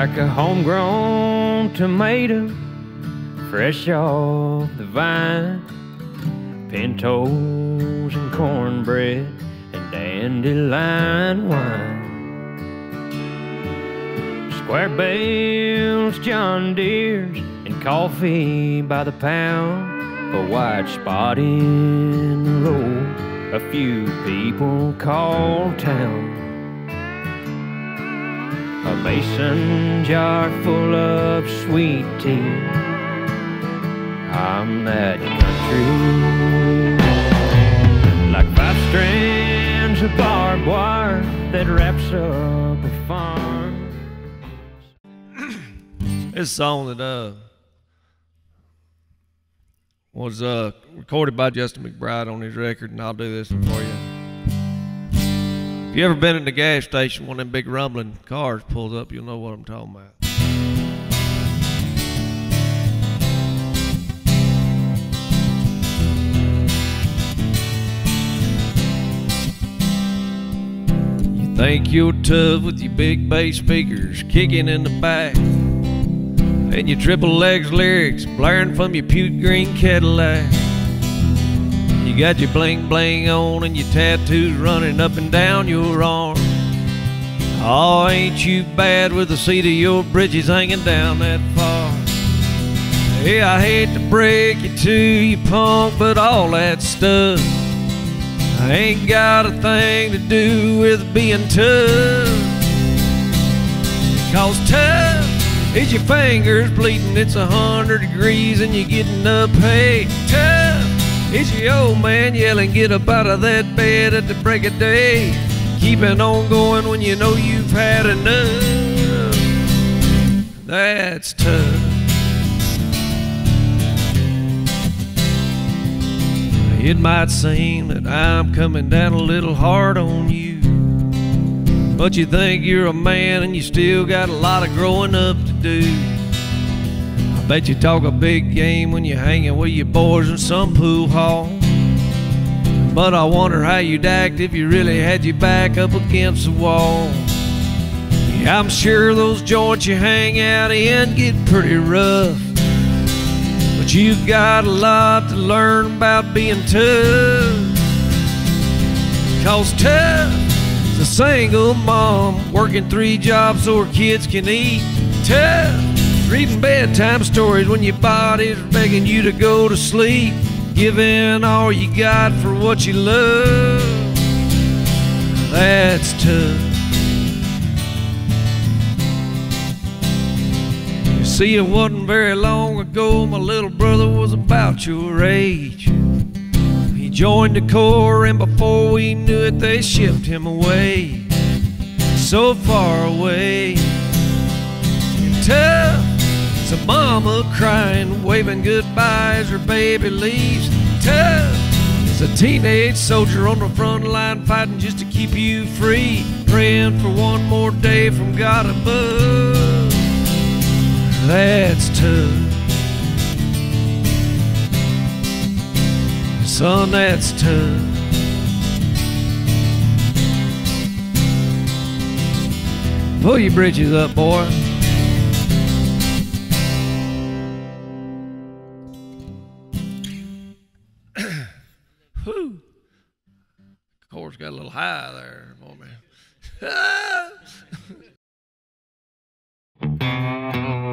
like a homegrown tomato, fresh off the vine. Pintos and cornbread and dandelion wine. Square bales, John Deere's, and coffee by the pound. A white spot in the road, a few people call town. A mason jar full of sweet tea. I'm that country. Like five strands of barbed wire that wraps up a farm. This song that uh was uh recorded by Justin McBride on his record, and I'll do this for you. You ever been in the gas station, one of them big rumbling cars pulls up, you'll know what I'm talking about. You think you're tough with your big bass speakers kicking in the back. And your triple X lyrics blaring from your puke green Cadillac. You got your bling bling on and your tattoos running up and down your arm. Oh, ain't you bad with the seat of your britches hanging down that far? Yeah, I hate to break it to you, punk, but all that stuff I ain't got a thing to do with being tough. Cause tough is your fingers bleeding, it's a hundred degrees and you're getting up. Hay, tough is your old man yelling, get up out of that bed at the break of day. Keeping on going when you know you've had enough. That's tough. It might seem that I'm coming down a little hard on you. But you think you're a man and you still got a lot of growing up to do. Bet you talk a big game when you're hanging with your boys in some pool hall. But I wonder how you'd act if you really had your back up against the wall. Yeah, I'm sure those joints you hang out in get pretty rough. But you've got a lot to learn about being tough. Cause tough is a single mom working three jobs so her kids can eat. Tough reading bedtime stories when your body's begging you to go to sleep. Giving all you got for what you love. That's tough. You see, it wasn't very long ago, my little brother was about your age. He joined the Corps, and before we knew it, they shipped him away. So far away. Tough, it's a mama crying, waving goodbye as her baby leaves. Tough, it's a teenage soldier on the front line fighting just to keep you free. Praying for one more day from God above. That's tough. Son, that's tough. Pull your britches up, boy. Course got a little high there, moment.